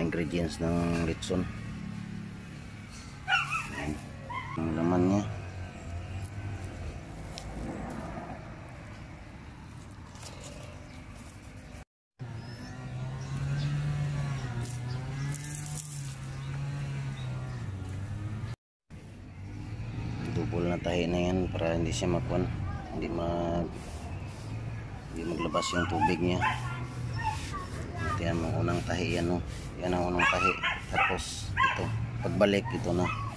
ingredients ng litson. Ang laman niya. Double na tahi na yan para hindi siya makuan. Hindi mag hindi maglabas yung tubig niya. Yan ang unang tahi yan no. Yan ang unang tahi. Tapos ito, pagbalik ito na. Oh.